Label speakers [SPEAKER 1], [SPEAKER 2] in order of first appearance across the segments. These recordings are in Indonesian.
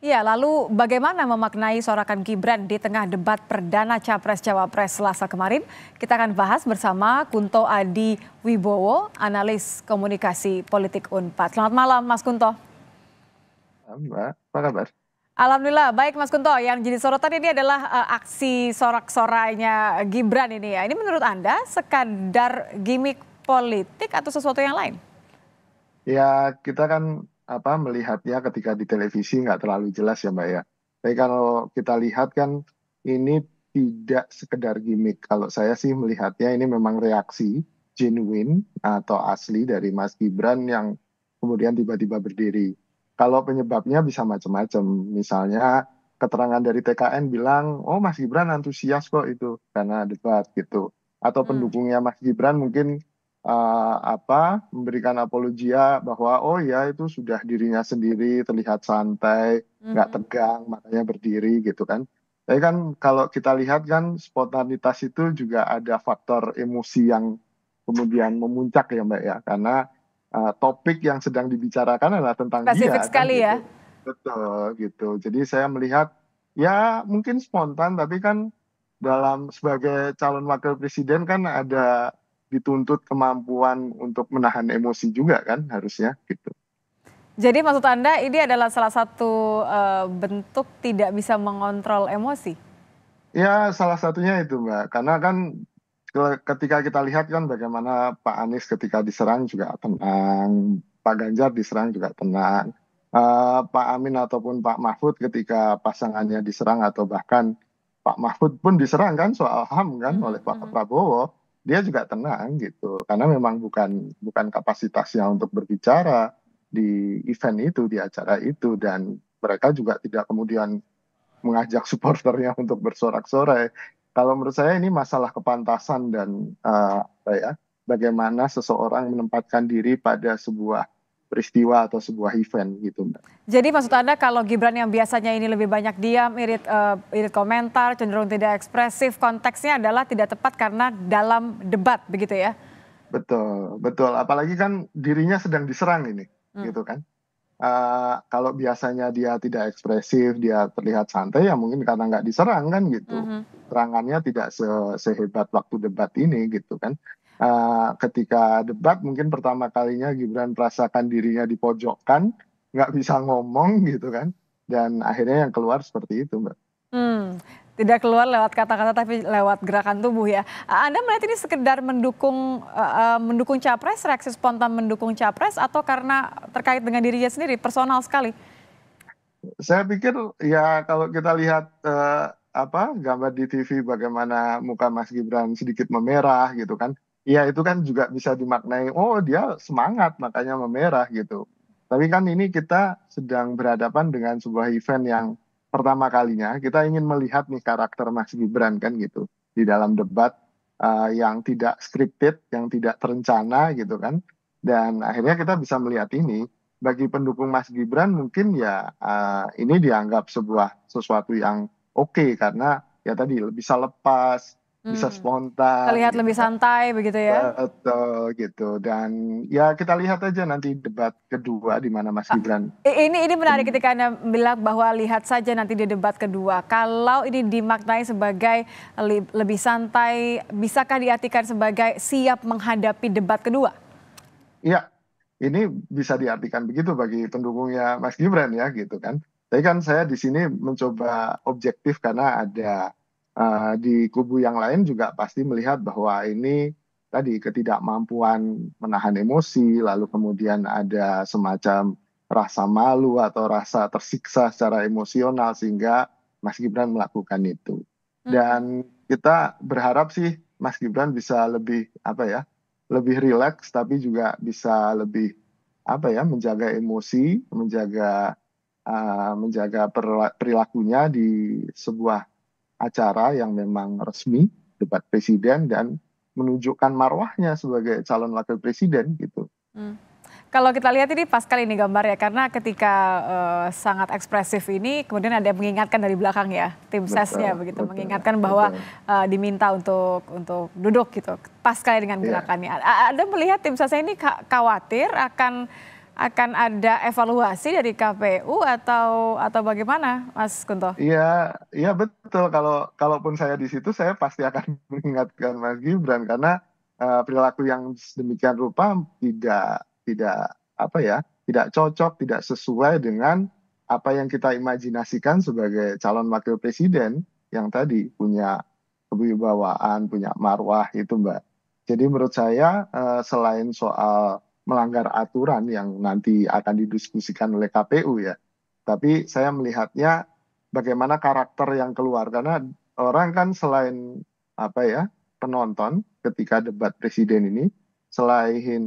[SPEAKER 1] Ya, lalu bagaimana memaknai sorakan Gibran di tengah debat perdana Capres-Cawapres Selasa kemarin? Kita akan bahas bersama Kunto Adi Wibowo, analis komunikasi politik UNPAD. Selamat malam, Mas Kunto.
[SPEAKER 2] Mbak, apa kabar?
[SPEAKER 1] Alhamdulillah, baik Mas Kunto. Yang jadi sorotan ini adalah uh, aksi sorak-sorainya Gibran ini ya. Ini menurut Anda sekadar gimmick politik atau sesuatu yang lain?
[SPEAKER 2] Ya, kita kan apa melihatnya ketika di televisi nggak terlalu jelas ya Mbak ya. Tapi kalau kita lihat kan ini tidak sekedar gimmick. Kalau saya sih melihatnya ini memang reaksi genuine atau asli dari Mas Gibran yang kemudian tiba-tiba berdiri. Kalau penyebabnya bisa macam-macam. Misalnya keterangan dari TKN bilang, oh Mas Gibran antusias kok itu karena debat gitu. Atau hmm. pendukungnya Mas Gibran mungkin uh, apa memberikan apologia bahwa oh ya itu sudah dirinya sendiri terlihat santai nggak mm -hmm. tegang makanya berdiri gitu kan tapi kan kalau kita lihat kan spontanitas itu juga ada faktor emosi yang kemudian memuncak ya mbak ya karena uh, topik yang sedang dibicarakan adalah tentang
[SPEAKER 1] spesifik dia, kan sekali kan, ya
[SPEAKER 2] gitu. betul gitu jadi saya melihat ya mungkin spontan tapi kan dalam sebagai calon wakil presiden kan ada dituntut kemampuan untuk menahan emosi juga kan harusnya gitu.
[SPEAKER 1] Jadi maksud Anda ini adalah salah satu uh, bentuk tidak bisa mengontrol emosi?
[SPEAKER 2] Ya salah satunya itu Mbak, karena kan ketika kita lihat kan bagaimana Pak Anies ketika diserang juga tenang, Pak Ganjar diserang juga tenang, uh, Pak Amin ataupun Pak Mahfud ketika pasangannya diserang atau bahkan Pak Mahfud pun diserang kan soal HAM kan hmm, oleh Pak hmm. Prabowo dia juga tenang gitu. Karena memang bukan bukan kapasitasnya untuk berbicara di event itu di acara itu. Dan mereka juga tidak kemudian mengajak supporternya untuk bersorak-sorai. Kalau menurut saya ini masalah kepantasan dan uh, ya bagaimana seseorang menempatkan diri pada sebuah peristiwa atau sebuah event gitu Mbak.
[SPEAKER 1] Jadi maksud Anda kalau Gibran yang biasanya ini lebih banyak diam, irit, uh, irit komentar, cenderung tidak ekspresif, konteksnya adalah tidak tepat karena dalam debat begitu ya?
[SPEAKER 2] Betul, betul. Apalagi kan dirinya sedang diserang ini, hmm. gitu kan. Uh, kalau biasanya dia tidak ekspresif, dia terlihat santai, ya mungkin karena nggak diserang kan gitu. -hmm. Serangannya tidak se sehebat waktu debat ini gitu kan ketika debat mungkin pertama kalinya Gibran merasakan dirinya dipojokkan, nggak bisa ngomong gitu kan, dan akhirnya yang keluar seperti itu, Mbak.
[SPEAKER 1] Hmm, tidak keluar lewat kata-kata tapi lewat gerakan tubuh ya. Anda melihat ini sekedar mendukung uh, mendukung capres, reaksi spontan mendukung capres atau karena terkait dengan dirinya sendiri, personal sekali?
[SPEAKER 2] Saya pikir ya kalau kita lihat uh, apa gambar di TV bagaimana muka Mas Gibran sedikit memerah gitu kan Iya itu kan juga bisa dimaknai, oh dia semangat makanya memerah gitu. Tapi kan ini kita sedang berhadapan dengan sebuah event yang pertama kalinya kita ingin melihat nih karakter Mas Gibran kan gitu di dalam debat uh, yang tidak scripted, yang tidak terencana gitu kan. Dan akhirnya kita bisa melihat ini bagi pendukung Mas Gibran mungkin ya uh, ini dianggap sebuah sesuatu yang oke okay, karena ya tadi bisa lepas, bisa hmm. spontan.
[SPEAKER 1] Terlihat gitu lebih kan. santai begitu ya.
[SPEAKER 2] Betul gitu dan ya kita lihat aja nanti debat kedua di mana Mas ah, Gibran.
[SPEAKER 1] Ini ini menarik hmm. ketika Anda bilang bahwa lihat saja nanti di debat kedua. Kalau ini dimaknai sebagai lebih santai, bisakah diartikan sebagai siap menghadapi debat kedua?
[SPEAKER 2] Iya, ini bisa diartikan begitu bagi pendukungnya Mas Gibran ya gitu kan. Tapi kan saya di sini mencoba objektif karena ada uh, di kubu yang lain juga pasti melihat bahwa ini tadi ketidakmampuan menahan emosi, lalu kemudian ada semacam rasa malu atau rasa tersiksa secara emosional sehingga Mas Gibran melakukan itu. Hmm. Dan kita berharap sih Mas Gibran bisa lebih apa ya, lebih rileks tapi juga bisa lebih apa ya, menjaga emosi, menjaga uh, menjaga perilakunya di sebuah acara yang memang resmi debat presiden dan menunjukkan marwahnya sebagai calon wakil presiden gitu. Hmm.
[SPEAKER 1] Kalau kita lihat ini pas kali ini gambar ya karena ketika uh, sangat ekspresif ini kemudian ada yang mengingatkan dari belakang ya tim betul, sesnya begitu betul, mengingatkan bahwa Uh, diminta untuk untuk duduk gitu pas kali dengan iya. gerakannya. Yeah. Anda melihat tim sesnya ini khawatir akan akan ada evaluasi dari KPU atau atau bagaimana, Mas Kunto?
[SPEAKER 2] Iya, iya betul. Kalau kalaupun saya di situ, saya pasti akan mengingatkan Mas Gibran karena uh, perilaku yang sedemikian rupa tidak tidak apa ya, tidak cocok, tidak sesuai dengan apa yang kita imajinasikan sebagai calon wakil presiden yang tadi punya kewibawaan, punya marwah itu Mbak. Jadi menurut saya uh, selain soal melanggar aturan yang nanti akan didiskusikan oleh KPU ya, tapi saya melihatnya bagaimana karakter yang keluar karena orang kan selain apa ya penonton ketika debat presiden ini selain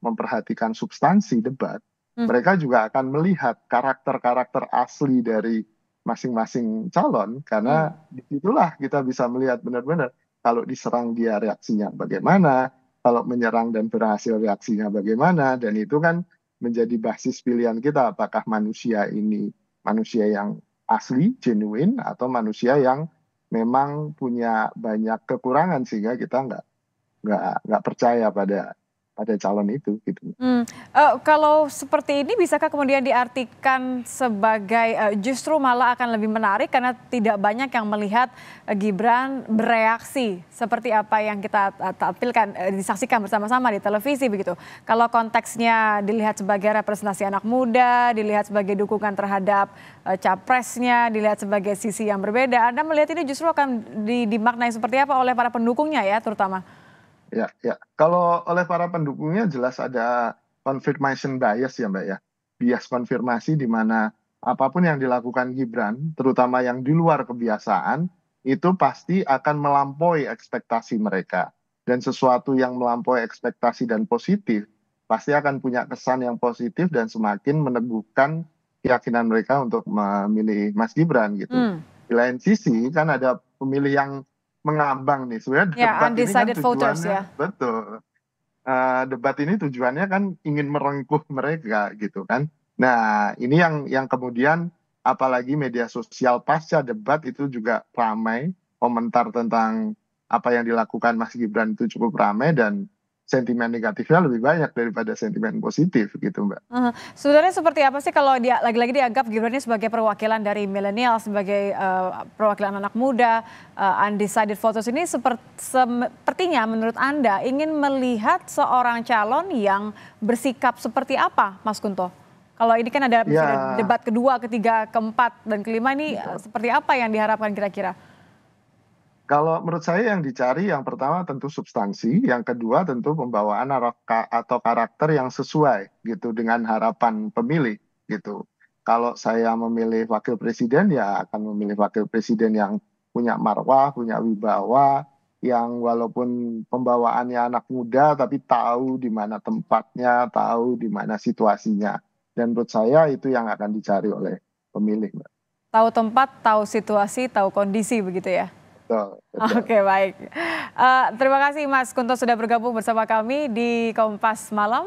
[SPEAKER 2] memperhatikan substansi debat, hmm. mereka juga akan melihat karakter-karakter asli dari masing-masing calon karena hmm. di situlah kita bisa melihat benar-benar kalau diserang dia reaksinya bagaimana, kalau menyerang dan berhasil reaksinya bagaimana, dan itu kan menjadi basis pilihan kita apakah manusia ini manusia yang asli, genuine, atau manusia yang memang punya banyak kekurangan sehingga kita nggak nggak nggak percaya pada pada calon itu gitu. Hmm.
[SPEAKER 1] Uh, kalau seperti ini bisakah kemudian diartikan sebagai uh, justru malah akan lebih menarik karena tidak banyak yang melihat uh, Gibran bereaksi seperti apa yang kita tampilkan uh, disaksikan bersama-sama di televisi begitu. Kalau konteksnya dilihat sebagai representasi anak muda, dilihat sebagai dukungan terhadap uh, capresnya, dilihat sebagai sisi yang berbeda, Anda melihat ini justru akan dimaknai seperti apa oleh para pendukungnya ya terutama?
[SPEAKER 2] Ya, ya. Kalau oleh para pendukungnya jelas ada confirmation bias ya Mbak ya. Bias konfirmasi di mana apa pun yang dilakukan Gibran, terutama yang di luar kebiasaan, itu pasti akan melampaui ekspektasi mereka. Dan sesuatu yang melampaui ekspektasi dan positif, pasti akan punya kesan yang positif dan semakin meneguhkan keyakinan mereka untuk memilih Mas Gibran gitu. Hmm. Di lain sisi kan ada pemilih yang mengambang nih. Sebenarnya
[SPEAKER 1] ya, debat ini kan voters, ya.
[SPEAKER 2] betul. Uh, debat ini tujuannya kan ingin merengkuh mereka gitu kan. Nah ini yang yang kemudian apalagi media sosial pasca debat itu juga ramai komentar tentang apa yang dilakukan Mas Gibran itu cukup ramai dan sentimen negatifnya lebih banyak daripada sentimen positif gitu mbak. Uh,
[SPEAKER 1] sebenarnya seperti apa sih kalau dia lagi-lagi dianggap Gibran ini sebagai perwakilan dari milenial, sebagai uh, perwakilan anak muda, uh, undecided voters ini seperti, sepertinya menurut anda ingin melihat seorang calon yang bersikap seperti apa, Mas Kunto? Kalau ini kan ada ya. debat kedua, ketiga, keempat, dan kelima ini Betul. seperti apa yang diharapkan kira-kira?
[SPEAKER 2] Kalau menurut saya yang dicari yang pertama tentu substansi, yang kedua tentu pembawaan atau karakter yang sesuai gitu dengan harapan pemilih gitu. Kalau saya memilih wakil presiden ya akan memilih wakil presiden yang punya marwah, punya wibawa, yang walaupun pembawaannya anak muda tapi tahu di mana tempatnya, tahu di mana situasinya. Dan menurut saya itu yang akan dicari oleh pemilih.
[SPEAKER 1] Tahu tempat, tahu situasi, tahu kondisi begitu ya? Oke okay, baik. Uh, terima kasih Mas Kunto sudah bergabung bersama kami di Kompas Malam.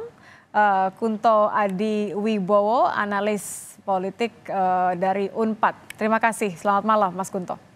[SPEAKER 1] Uh, Kunto Adi Wibowo, analis politik uh, dari Unpad. Terima kasih. Selamat malam Mas Kunto.